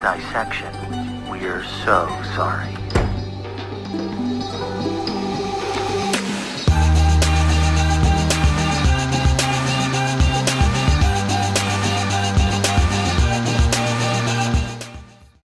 dissection. We're so sorry.